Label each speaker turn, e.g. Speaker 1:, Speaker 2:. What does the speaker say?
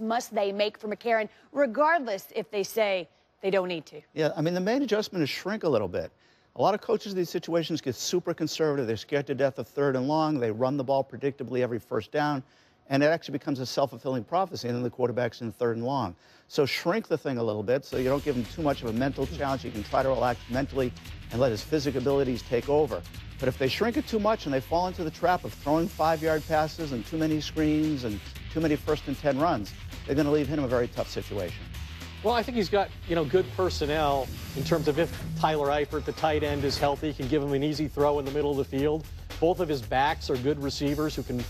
Speaker 1: must they make for McCarron, regardless if they say they don't need to?
Speaker 2: Yeah, I mean, the main adjustment is shrink a little bit. A lot of coaches in these situations get super conservative. They're scared to death of third and long. They run the ball predictably every first down, and it actually becomes a self fulfilling prophecy, and then the quarterback's in third and long. So shrink the thing a little bit so you don't give him too much of a mental challenge. You can try to relax mentally and let his physical abilities take over. But if they shrink it too much and they fall into the trap of throwing five yard passes and too many screens and too many first and 10 runs, they're going to leave him in a very tough situation.
Speaker 3: Well, I think he's got, you know, good personnel in terms of if Tyler Eifert, the tight end, is healthy, can give him an easy throw in the middle of the field. Both of his backs are good receivers who can